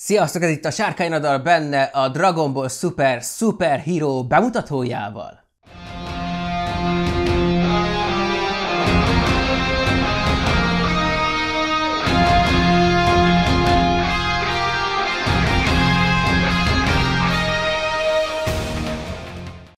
Sziasztok, ez itt a Sárkányradar benne a Dragon Ball Super Super Hero bemutatójával.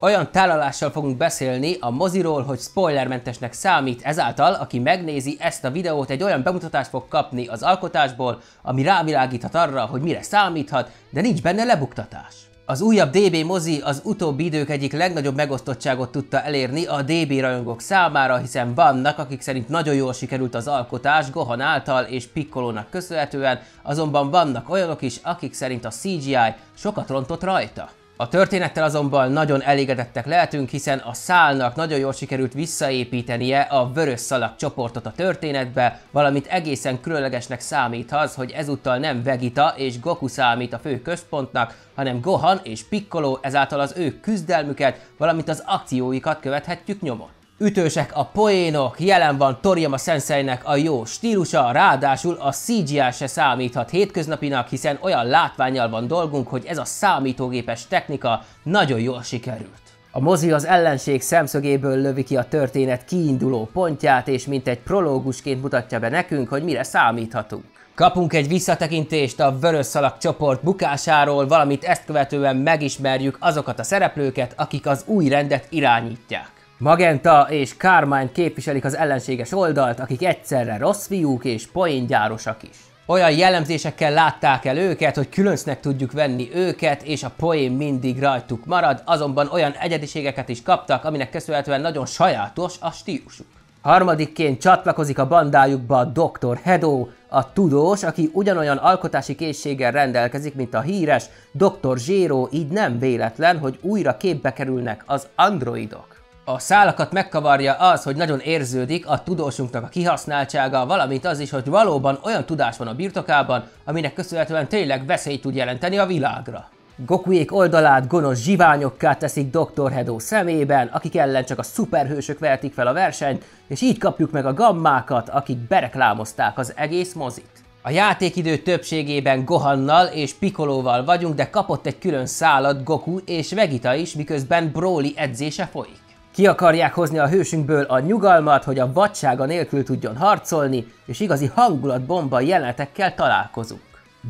Olyan tálalással fogunk beszélni a moziról, hogy spoilermentesnek számít, ezáltal, aki megnézi ezt a videót, egy olyan bemutatást fog kapni az alkotásból, ami rávilágíthat arra, hogy mire számíthat, de nincs benne lebuktatás. Az újabb DB mozi az utóbbi idők egyik legnagyobb megosztottságot tudta elérni a DB rajongók számára, hiszen vannak, akik szerint nagyon jól sikerült az alkotás Gohan által és Piccolónak köszönhetően, azonban vannak olyanok is, akik szerint a CGI sokat rontott rajta. A történettel azonban nagyon elégedettek lehetünk, hiszen a szálnak nagyon jól sikerült visszaépítenie a vörös szalag csoportot a történetbe, valamint egészen különlegesnek számít az, hogy ezúttal nem Vegeta és Goku számít a fő központnak, hanem Gohan és Piccolo ezáltal az ő küzdelmüket, valamint az akcióikat követhetjük nyomon. Ütősek a poénok, jelen van Toriyama Senseinek a jó stílusa, ráadásul a CGI se számíthat hétköznapinak, hiszen olyan látványjal van dolgunk, hogy ez a számítógépes technika nagyon jól sikerült. A mozi az ellenség szemszögéből lövi ki a történet kiinduló pontját, és mint egy prológusként mutatja be nekünk, hogy mire számíthatunk. Kapunk egy visszatekintést a vörös szalag csoport bukásáról, valamint ezt követően megismerjük azokat a szereplőket, akik az új rendet irányítják. Magenta és Carmine képviselik az ellenséges oldalt, akik egyszerre rossz fiúk és poéngyárosak is. Olyan jellemzésekkel látták el őket, hogy különcnek tudjuk venni őket, és a poén mindig rajtuk marad, azonban olyan egyediségeket is kaptak, aminek köszönhetően nagyon sajátos a stílusuk. Harmadikként csatlakozik a bandájukba Dr. Hedo, a tudós, aki ugyanolyan alkotási készséggel rendelkezik, mint a híres Dr. Zero, így nem véletlen, hogy újra képbe kerülnek az androidok. A szálakat megkavarja az, hogy nagyon érződik a tudósunknak a kihasználtsága, valamint az is, hogy valóban olyan tudás van a birtokában, aminek köszönhetően tényleg veszélyt tud jelenteni a világra. Gokuék oldalát gonosz zsiványokká teszik Dr. Hedo szemében, akik ellen csak a szuperhősök vertik fel a versenyt, és így kapjuk meg a gammákat, akik bereklámozták az egész mozit. A játékidő többségében Gohannal és Pikolóval vagyunk, de kapott egy külön szálat Goku és Vegeta is, miközben Broly edzése folyik. Ki akarják hozni a hősünkből a nyugalmat, hogy a vadsága nélkül tudjon harcolni, és igazi hangulatbomba jelenetekkel találkozunk.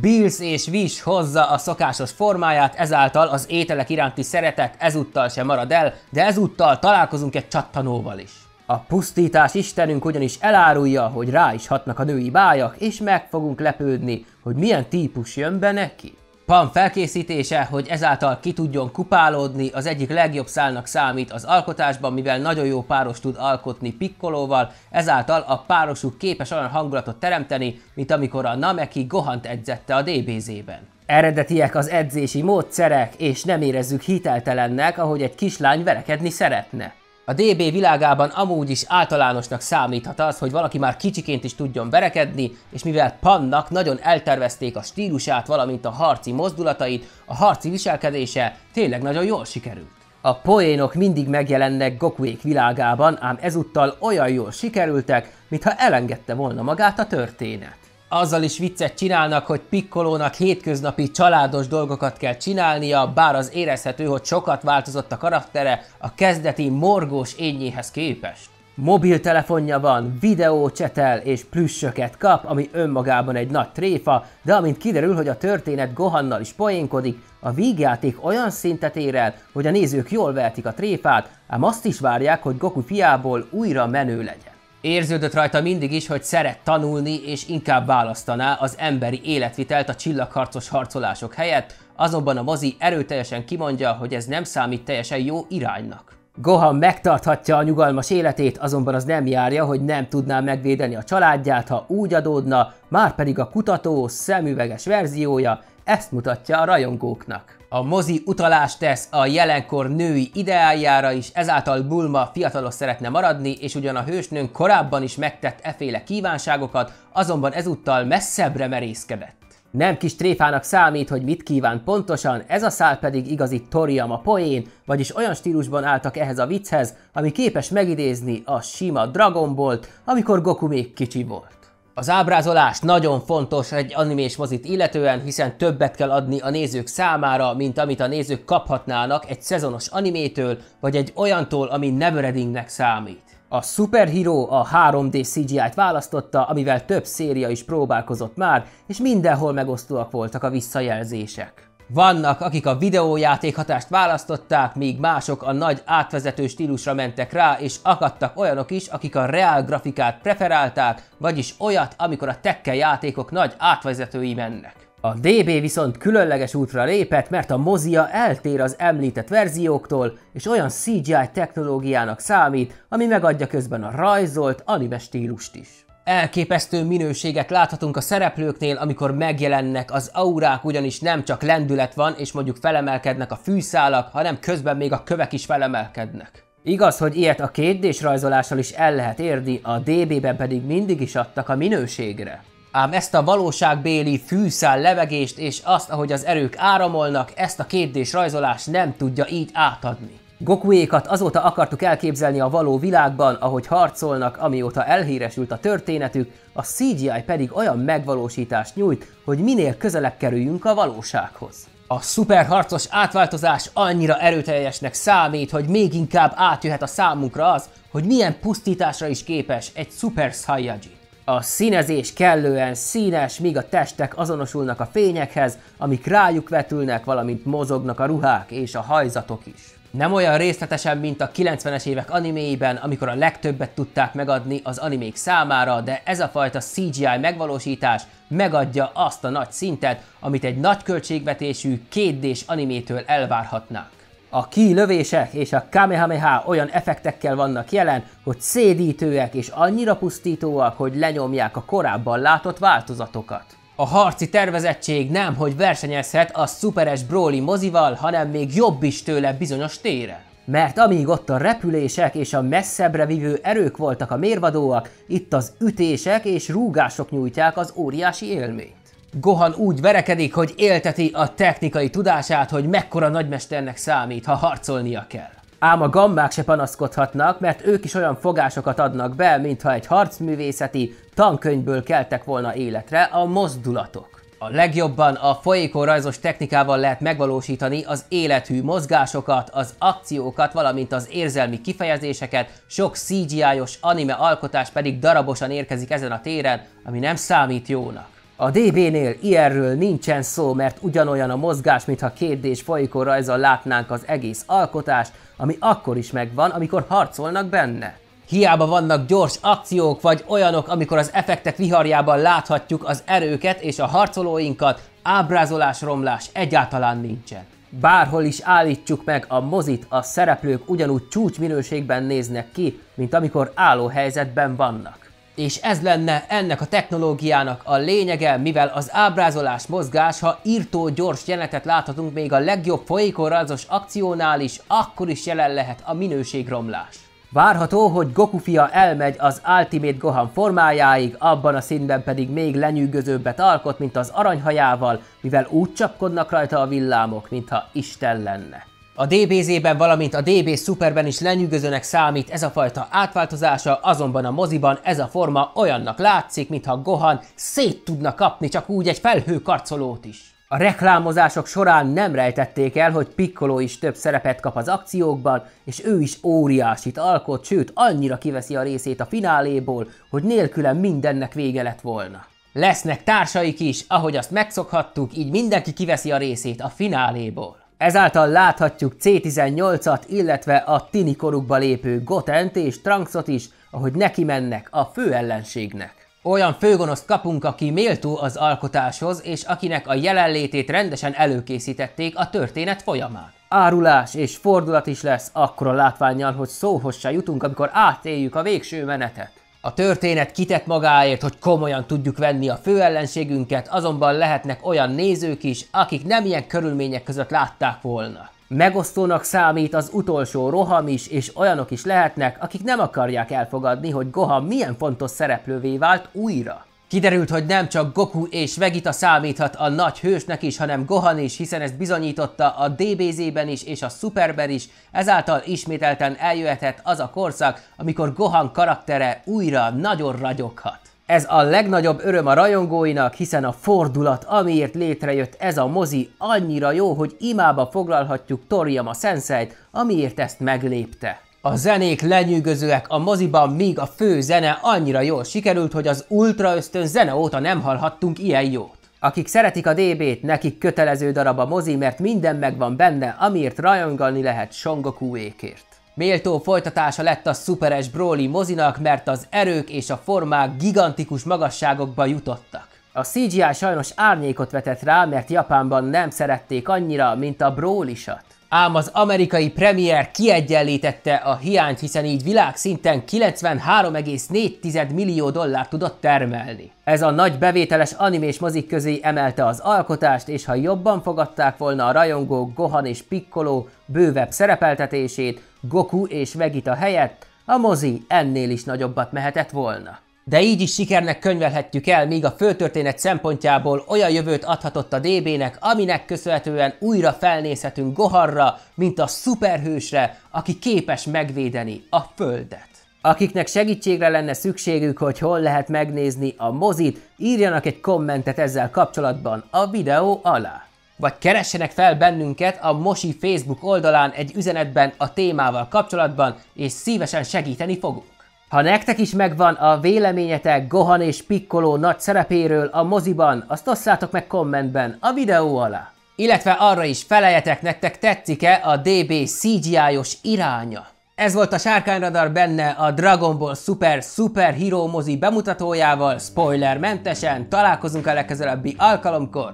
Bills és Wish hozza a szokásos formáját, ezáltal az ételek iránti szeretet ezúttal sem marad el, de ezúttal találkozunk egy csattanóval is. A pusztítás istenünk ugyanis elárulja, hogy rá is hatnak a női bájak, és meg fogunk lepődni, hogy milyen típus jön be neki. Pan felkészítése, hogy ezáltal ki tudjon kupálódni, az egyik legjobb szálnak számít az alkotásban, mivel nagyon jó páros tud alkotni Pikkolóval, ezáltal a párosuk képes olyan hangulatot teremteni, mint amikor a Nameki Gohant edzette a DBZ-ben. Eredetiek az edzési módszerek, és nem érezzük hiteltelennek, ahogy egy kislány verekedni szeretne. A DB világában amúgy is általánosnak számíthat az, hogy valaki már kicsiként is tudjon verekedni, és mivel Pannak nagyon eltervezték a stílusát, valamint a harci mozdulatait, a harci viselkedése tényleg nagyon jól sikerült. A poénok mindig megjelennek Gokuék világában, ám ezúttal olyan jól sikerültek, mintha elengedte volna magát a történet azzal is viccet csinálnak, hogy Pikkolónak hétköznapi családos dolgokat kell csinálnia, bár az érezhető, hogy sokat változott a karaktere a kezdeti morgós ényéhez képest. Mobiltelefonja van, videócsetel és plüssöket kap, ami önmagában egy nagy tréfa, de amint kiderül, hogy a történet Gohannal is poénkodik, a vígjáték olyan szintet ér el, hogy a nézők jól vertik a tréfát, ám azt is várják, hogy Goku fiából újra menő legyen. Érződött rajta mindig is, hogy szeret tanulni, és inkább választaná az emberi életvitelt a csillagharcos harcolások helyett, azonban a mozi erőteljesen kimondja, hogy ez nem számít teljesen jó iránynak. Gohan megtarthatja a nyugalmas életét, azonban az nem járja, hogy nem tudná megvédeni a családját, ha úgy adódna, már pedig a kutató szemüveges verziója ezt mutatja a rajongóknak. A mozi utalást tesz a jelenkor női ideáljára is, ezáltal Bulma fiatalos szeretne maradni, és ugyan a hősnőnk korábban is megtett eféle kívánságokat, azonban ezúttal messzebbre merészkedett. Nem kis tréfának számít, hogy mit kíván pontosan, ez a szál pedig igazi Toriyama poén, vagyis olyan stílusban álltak ehhez a vicchez, ami képes megidézni a sima Dragon Ball-t, amikor Goku még kicsi volt. Az ábrázolás nagyon fontos egy animés mozit illetően, hiszen többet kell adni a nézők számára, mint amit a nézők kaphatnának egy szezonos animétől, vagy egy olyantól, ami Neverendingnek számít. A Superhero a 3D CGI-t választotta, amivel több széria is próbálkozott már, és mindenhol megosztóak voltak a visszajelzések. Vannak, akik a videójáték hatást választották, míg mások a nagy átvezető stílusra mentek rá, és akadtak olyanok is, akik a reál grafikát preferálták, vagyis olyat, amikor a tekke játékok nagy átvezetői mennek. A DB viszont különleges útra lépett, mert a mozia eltér az említett verzióktól, és olyan CGI technológiának számít, ami megadja közben a rajzolt anime stílust is. Elképesztő minőséget láthatunk a szereplőknél, amikor megjelennek az aurák, ugyanis nem csak lendület van, és mondjuk felemelkednek a fűszálak, hanem közben még a kövek is felemelkednek. Igaz, hogy ilyet a 2 rajzolással is el lehet érni, a DB-ben pedig mindig is adtak a minőségre. Ám ezt a valóságbéli fűszál levegést és azt, ahogy az erők áramolnak, ezt a 2 rajzolás nem tudja így átadni. Gokuékat azóta akartuk elképzelni a való világban, ahogy harcolnak, amióta elhíresült a történetük, a CGI pedig olyan megvalósítást nyújt, hogy minél közelebb kerüljünk a valósághoz. A szuperharcos átváltozás annyira erőteljesnek számít, hogy még inkább átjöhet a számunkra az, hogy milyen pusztításra is képes egy Super Saiyajin. A színezés kellően színes, míg a testek azonosulnak a fényekhez, amik rájuk vetülnek, valamint mozognak a ruhák és a hajzatok is. Nem olyan részletesen, mint a 90-es évek animéiben, amikor a legtöbbet tudták megadni az animék számára, de ez a fajta CGI megvalósítás megadja azt a nagy szintet, amit egy nagy költségvetésű, kétdés animétől elvárhatnánk. A kilövések és a Kamehameha olyan effektekkel vannak jelen, hogy szédítőek és annyira pusztítóak, hogy lenyomják a korábban látott változatokat. A harci tervezettség nem, hogy versenyezhet a szuperes Broly mozival, hanem még jobb is tőle bizonyos tére. Mert amíg ott a repülések és a messzebbre vívő erők voltak a mérvadóak, itt az ütések és rúgások nyújtják az óriási élményt. Gohan úgy verekedik, hogy élteti a technikai tudását, hogy mekkora nagymesternek számít, ha harcolnia kell. Ám a gammák se panaszkodhatnak, mert ők is olyan fogásokat adnak be, mintha egy harcművészeti tankönyvből keltek volna életre a mozdulatok. A legjobban a folyékony rajzos technikával lehet megvalósítani az élethű mozgásokat, az akciókat, valamint az érzelmi kifejezéseket, sok CGI-os anime alkotás pedig darabosan érkezik ezen a téren, ami nem számít jónak. A DB-nél ilyenről nincsen szó, mert ugyanolyan a mozgás, mintha kétdés folyikó rajzal látnánk az egész alkotást, ami akkor is megvan, amikor harcolnak benne. Hiába vannak gyors akciók, vagy olyanok, amikor az effektek viharjában láthatjuk az erőket és a harcolóinkat, ábrázolás-romlás egyáltalán nincsen. Bárhol is állítsuk meg a mozit, a szereplők ugyanúgy csúcsminőségben néznek ki, mint amikor álló helyzetben vannak. És ez lenne ennek a technológiának a lényege, mivel az ábrázolás mozgás, ha írtó gyors jelenetet láthatunk még a legjobb folyékonrajzos akciónál is, akkor is jelen lehet a minőségromlás. Várható, hogy Goku fia elmegy az Ultimate Gohan formájáig, abban a színben pedig még lenyűgözőbbet alkot, mint az aranyhajával, mivel úgy csapkodnak rajta a villámok, mintha Isten lenne. A DBZ-ben, valamint a DB Superben is lenyűgözőnek számít ez a fajta átváltozása, azonban a moziban ez a forma olyannak látszik, mintha Gohan szét tudna kapni csak úgy egy felhőkarcolót is. A reklámozások során nem rejtették el, hogy Piccolo is több szerepet kap az akciókban, és ő is óriásit alkot, sőt annyira kiveszi a részét a fináléból, hogy nélküle mindennek vége lett volna. Lesznek társaik is, ahogy azt megszokhattuk, így mindenki kiveszi a részét a fináléból. Ezáltal láthatjuk C18-at, illetve a tini korukba lépő Gotent és Trunksot is, ahogy neki mennek a fő ellenségnek. Olyan főgonoszt kapunk, aki méltó az alkotáshoz, és akinek a jelenlétét rendesen előkészítették a történet folyamán. Árulás és fordulat is lesz akkora látványjal, hogy szóhoz se jutunk, amikor átéljük a végső menetet. A történet kitett magáért, hogy komolyan tudjuk venni a főellenségünket, azonban lehetnek olyan nézők is, akik nem ilyen körülmények között látták volna. Megosztónak számít az utolsó roham is, és olyanok is lehetnek, akik nem akarják elfogadni, hogy Gohan milyen fontos szereplővé vált újra. Kiderült, hogy nem csak Goku és Vegeta számíthat a nagy hősnek is, hanem Gohan is, hiszen ezt bizonyította a DBZ-ben is és a Superben is, ezáltal ismételten eljöhetett az a korszak, amikor Gohan karaktere újra nagyon ragyoghat. Ez a legnagyobb öröm a rajongóinak, hiszen a fordulat, amiért létrejött ez a mozi, annyira jó, hogy imába foglalhatjuk Toriyama sensei amiért ezt meglépte. A zenék lenyűgözőek a moziban, míg a fő zene annyira jól sikerült, hogy az ultra ösztön zene óta nem hallhattunk ilyen jót. Akik szeretik a DB-t, nekik kötelező darab a mozi, mert minden megvan benne, amiért rajongani lehet Songoku-ékért. Méltó folytatása lett a Super S Broly mozinak, mert az erők és a formák gigantikus magasságokba jutottak. A CGI sajnos árnyékot vetett rá, mert Japánban nem szerették annyira, mint a Broly-sat. Ám az amerikai premier kiegyenlítette a hiányt, hiszen így világszinten 93,4 millió dollár tudott termelni. Ez a nagy bevételes animés mozik közé emelte az alkotást, és ha jobban fogadták volna a rajongók Gohan és Piccolo bővebb szerepeltetését, Goku és Vegeta helyett, a mozi ennél is nagyobbat mehetett volna. De így is sikernek könyvelhetjük el, míg a főtörténet szempontjából olyan jövőt adhatott a DB-nek, aminek köszönhetően újra felnézhetünk Goharra, mint a szuperhősre, aki képes megvédeni a Földet. Akiknek segítségre lenne szükségük, hogy hol lehet megnézni a mozit, írjanak egy kommentet ezzel kapcsolatban a videó alá. Vagy keressenek fel bennünket a Mosi Facebook oldalán egy üzenetben a témával kapcsolatban, és szívesen segíteni fogunk. Ha nektek is megvan a véleményetek Gohan és Piccolo nagy szerepéről a moziban, azt osszátok meg kommentben a videó alá. Illetve arra is feleljetek, nektek tetszik-e a DB CGI-os iránya. Ez volt a Sárkányradar benne a Dragon Ball Super Super Hero mozi bemutatójával, spoilermentesen, találkozunk a legközelebbi alkalomkor.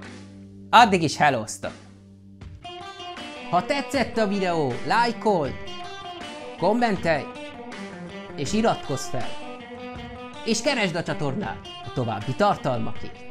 Addig is hellóztok! Ha tetszett a videó, lájkold, kommentelj, és iratkozz fel! És keresd a csatornát a további tartalmakért!